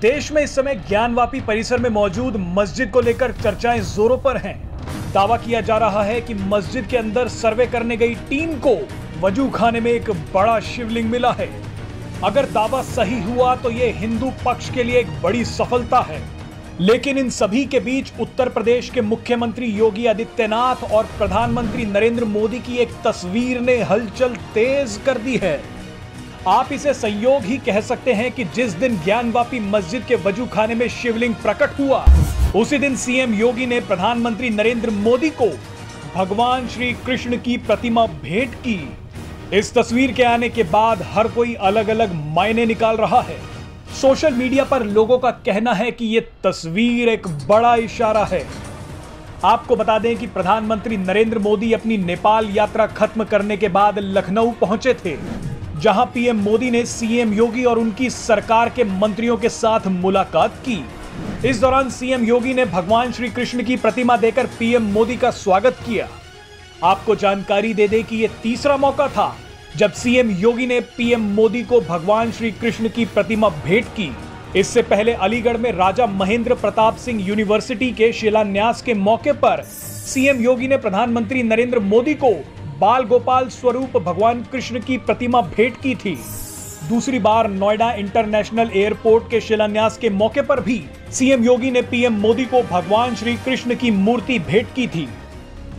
देश में इस समय ज्ञानवापी परिसर में मौजूद मस्जिद को लेकर चर्चाएँ जोरों पर हैं। दावा किया जा रहा है कि मस्जिद के अंदर सर्वे करने गई टीम को वज़ू खाने में एक बड़ा शिवलिंग मिला है। अगर दावा सही हुआ तो ये हिंदू पक्ष के लिए एक बड़ी सफलता है। लेकिन इन सभी के बीच उत्तर प्रदेश के मुख्यमंत्री योगी आदित्यनाथ और प्रधानमंत्री नरेंद्र मोदी की एक तस्वीर ने हलचल तेज कर दी है। आप इसे संयोग ही कह सकते हैं कि जिस दिन ज्ञानवापी मस्जिद के वज़ू खाने में शिवलिंग प्रकट हुआ, उसी दिन सीएम योगी ने प्रधानमंत्री नरेंद्र मोदी को भगवान श्री कृष्ण की प्रतिमा भेंट की। इस तस्वीर के आने के बाद हर कोई अलग अलग मायने निकाल रहा है। सोशल मीडिया पर लोगों का कहना है कि यह तस्वीर एक बड़ा इशारा है। आपको बता दें कि प्रधानमंत्री नरेंद्र मोदी अपनी नेपाल यात्रा खत्म करने के बाद लखनऊ पहुँचे थे। जहाँ पीएम मोदी ने सीएम योगी और उनकी सरकार के मंत्रियों के साथ मुलाकात की। इस दौरान सीएम योगी ने भगवान श्री कृष्ण की प्रतिमा देकर पीएम मोदी का स्वागत किया। आपको जानकारी दे दें कि यह तीसरा मौका था, जब सीएम योगी ने पीएम मोदी को भगवान श्री कृष्ण की प्रतिमा भेंट की। इससे पहले अलीगढ़ में राजा महेंद्र प्रताप सिंह यूनिवर्सिटी के शिलान्यास के मौके पर सीएम योगी ने प्रधानमंत्री नरेंद्र मोदी को बाल गोपाल स्वरूप भगवान कृष्ण की प्रतिमा भेंट की थी। दूसरी बार नोएडा इंटरनेशनल एयरपोर्ट के शिलान्यास के मौके पर भी सीएम योगी ने पीएम मोदी को भगवान श्री कृष्ण की मूर्ति भेंट की थी।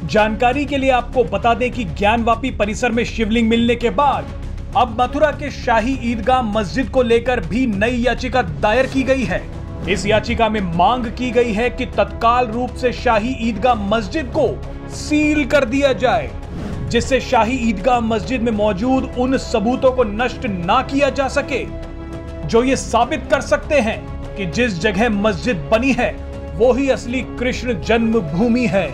जानकारी के लिए आपको बता दें कि ज्ञानवापी परिसर में शिवलिंग मिलने के बाद अब मथुरा के शाही ईदगाह मस्जिद को लेकर भी नई याचिका दायर की गई है। इस याचिका में मांग की गई है कि तत्काल रूप से शाही ईदगाह मस्जिद को सील कर दिया जाए। जिससे शाही ईदगाह मस्जिद में मौजूद उन सबूतों को नष्ट ना किया जा सके, जो ये साबित कर सकते हैं कि जिस जगह मस्जिद बनी है, वो ही असली कृष्ण जन्मभूमि है।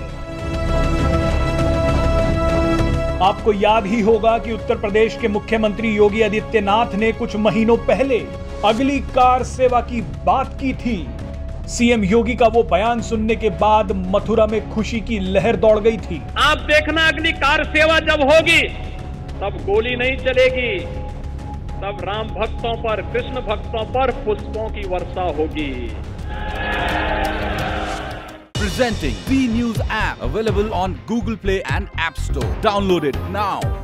आपको याद ही होगा कि उत्तर प्रदेश के मुख्यमंत्री योगी आदित्यनाथ ने कुछ महीनों पहले अगली कार सेवा की बात की थी। सीएम योगी का वो बयान सुनने के बाद मथुरा में खुशी की लहर दौड़ गई थी आप देखना अगली कार सेवा जब होगी तब गोली नहीं चलेगी तब राम भक्तों पर कृष्ण भक्तों पर पुष्पों की वर्षा होगी Presenting B News app available on Google Play and App Store. Download it now.